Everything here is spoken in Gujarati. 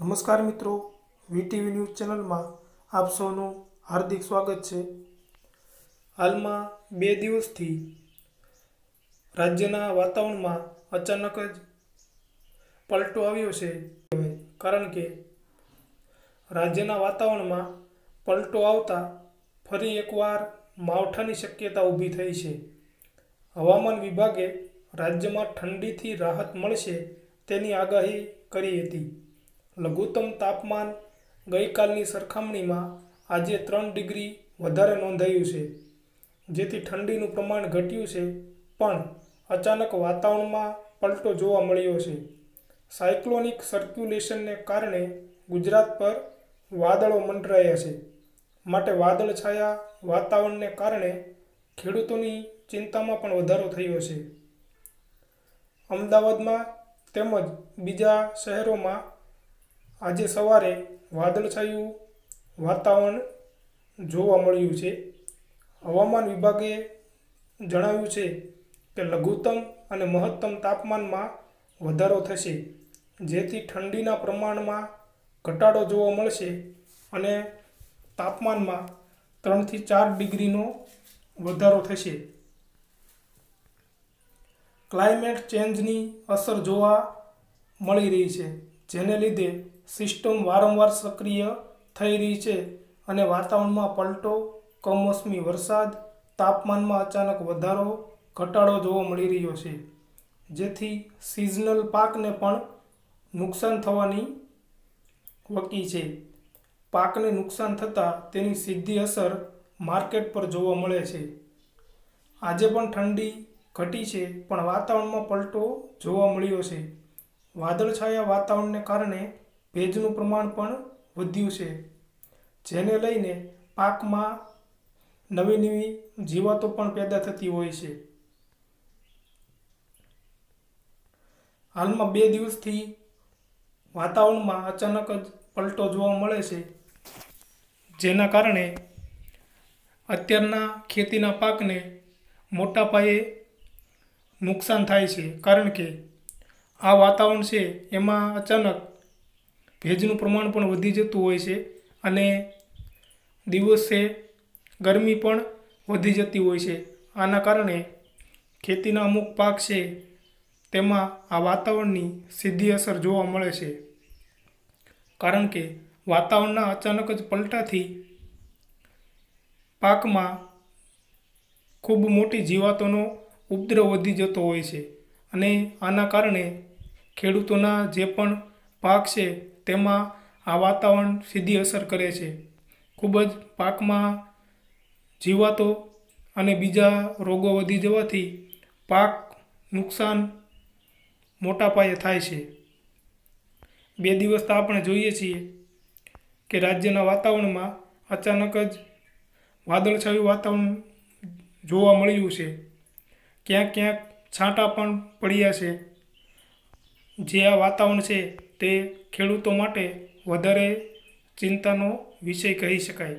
નમસ્કાર મિત્રો, વીટીવી ન્યૂઝ ચેનલમાં આપ સૌનું હાર્દિક સ્વાગત છે. હાલમાં બે દિવસથી રાજ્યના વાતાવરણમાં અચાનક જ પલટો આવ્યો છે. કારણ કે રાજ્યના વાતાવરણમાં પલટો આવતા ફરી એકવાર માવઠાની શક્યતા ઊભી થઈ છે. હવામાન વિભાગે રાજ્યમાં ઠંડીથી રાહત મળશે તેની આગાહી કરી હતી. લઘુત્તમ તાપમાન ગઈકાલની સરખામણીમાં આજે ત્રણ ડિગ્રી વધારે નોંધાયું છે, જેથી ઠંડીનું પ્રમાણ ઘટ્યું છે, પણ અચાનક વાતાવરણમાં પલટો જોવા મળ્યો છે. સાયક્લોનિક સર્ક્યુલેશનને કારણે ગુજરાત પર વાદળો મંડરાયા છે. માટે વાદળછાયા વાતાવરણને કારણે ખેડૂતોની ચિંતામાં પણ વધારો થયો છે. અમદાવાદમાં તેમજ બીજા શહેરોમાં આજે સવારે વાદળછાયું વાતાવરણ જોવા મળ્યું છે. હવામાન વિભાગે જણાવ્યું છે કે લઘુત્તમ અને મહત્તમ તાપમાનમાં વધારો થશે, જેથી ઠંડીના પ્રમાણમાં ઘટાડો જોવા મળશે અને તાપમાનમાં ત્રણથી ચાર ડિગ્રીનો વધારો થશે. ક્લાઇમેટ ચેન્જની અસર જોવા મળી રહી છે. જેને લીધે સિસ્ટમ વારંવાર સક્રિય થઈ રહી છે અને વાતાવરણમાં પલટો, કમોસમી વરસાદ, તાપમાનમાં અચાનક વધારો, ઘટાડો જોવા મળી રહ્યો છે. જેથી સિઝનલ પાકને પણ નુકસાન થવાની વકી છે. પાકને નુકસાન થતાં તેની સીધી અસર માર્કેટ પર જોવા મળે છે. આજે પણ ઠંડી ઘટી છે, પણ વાતાવરણમાં પલટો જોવા મળ્યો છે. વાદળછાયા વાતાવરણને કારણે ભેજનું પ્રમાણ પણ વધ્યું છે. જેને લઈને પાકમાં નવી નવી જીવાતો પણ પેદા થતી હોય છે. હાલમાં બે દિવસથી વાતાવરણમાં અચાનક જ પલટો જોવા મળે છે, જેના કારણે અત્યારના ખેતીના પાકને મોટા પાયે નુકસાન થાય છે. કારણ કે આ વાતાવરણ છે, એમાં અચાનક ભેજનું પ્રમાણ પણ વધી જતું હોય છે અને દિવસે ગરમી પણ વધી જતી હોય છે. આના કારણે ખેતીના અમુક પાક છે, તેમાં આ વાતાવરણની સીધી અસર જોવા મળે છે. કારણ કે વાતાવરણના અચાનક જ પલટાથી પાકમાં ખૂબ મોટી જીવાતોનો ઉપદ્રવ વધી જતો હોય છે અને આના કારણે ખેડૂતોના જે પણ પાક છે, તેમાં આ વાતાવરણ સીધી અસર કરે છે. ખૂબ જ પાકમાં જીવાતો અને બીજા રોગો વધી જવાથી પાક નુકસાન મોટા પાયે થાય છે. બે દિવસ તો આપણે જોઈએ છીએ કે રાજ્યના વાતાવરણમાં અચાનક જ વાદળછાયું વાતાવરણ જોવા મળ્યું છે. ક્યાંક ક્યાંક છાંટા પણ પડ્યા છે. જે આ વાતાવરણ છે તે ખેડૂતો માટે વધારે ચિંતાનો વિષય કહી શકાય.